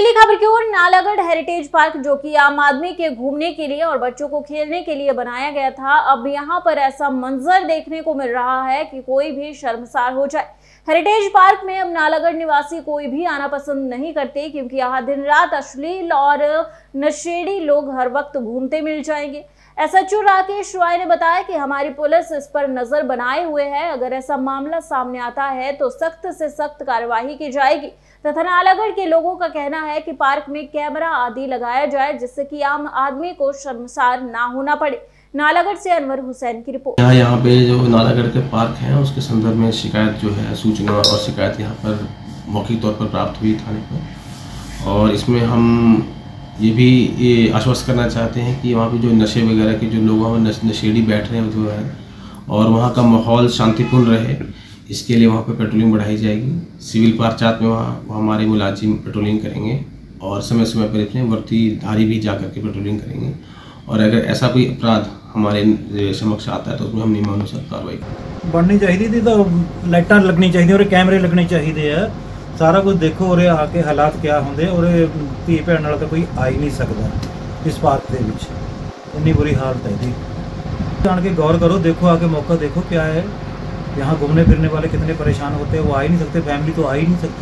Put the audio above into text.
अगली खबर की ओर नालागढ़ हेरिटेज पार्क, जो कि आम आदमी के घूमने के लिए और बच्चों को खेलने के लिए बनाया गया था, अब यहाँ पर ऐसा मंजर देखने को मिल रहा है कि कोई भी शर्मसार हो जाए। हेरिटेज पार्क में अब नालागढ़ निवासी कोई भी आना पसंद नहीं करते, क्योंकि यहाँ दिन रात अश्लील और नशेड़ी लोग हर वक्त घूमते मिल जाएँगे। एस एसएचओ राकेश रॉय ने बताया कि हमारी पुलिस इस पर नज़र बनाए हुए है। अगर ऐसा मामला सामने आता है तो सख्त से सख्त कार्यवाही की जाएगी। तथा नालागढ़ के लोगों का कहना है कि पार्क में कैमरा आदि लगाया जाए जिससे कि आम आदमी को शर्मसार ना होना पड़े। नालागढ़ से अनवर हुसैन की रिपोर्ट। यहाँ यहाँ पे जो नालागढ़ के पार्क हैं उसके संदर्भ में शिकायत जो है सूचना और शिकायत यहाँ पर मौखिक तौर पर प्राप्त हुई थाने पर। और इसमें हम ये भी ये आश्वस्त करना चाहते हैं कि वहाँ पे जो नशे वगैरह के जो लोग वहाँ नश, नशेड़ी बैठ रहे हैं जो है और वहाँ का माहौल शांतिपूर्ण रहे। इसके लिए वहाँ पे पेट्रोलिंग बढ़ाई जाएगी सिविल पार्चात में वहाँ हमारे मुलाजिम पेट्रोलिंग करेंगे और समय समय पर अपने वर्तीधारी भी जा करके पेट्रोलिंग करेंगे और अगर ऐसा कोई अपराध हमारे समक्ष आता है तो उसमें हम नियमानुसार कार्रवाई करेंगे ਬਣਨੀ ਚਾਹੀਦੀ ਸੀ ਤਾਂ ਲਾਈਟਾਂ ਲੱਗਣੀ ਚਾਹੀਦੀਆਂ ਔਰ ਕੈਮਰੇ ਲੱਗਣੇ ਚਾਹੀਦੇ ਆ ਸਾਰਾ ਕੁਝ ਦੇਖੋ ਉਰੇ ਆ ਕੇ ਹਾਲਾਤ ਕਿਆ ਹੁੰਦੇ ਉਰੇ ਧੀ ਭੈਣ ਨਾਲ ਤਾਂ ਕੋਈ ਆ ਹੀ ਨਹੀਂ ਸਕਦਾ ਇਸ ਪਾਰਕ ਦੇ ਵਿੱਚ ਇੰਨੀ ਬੁਰੀ ਹਾਲਤ ਹੈ ਇਹਦੀ जान के गौर करो देखो आके मौका देखो क्या है यहाँ घूमने फिरने वाले कितने परेशान होते हैं, वो आ ही नहीं सकते, फैमिली तो आ ही नहीं सकती।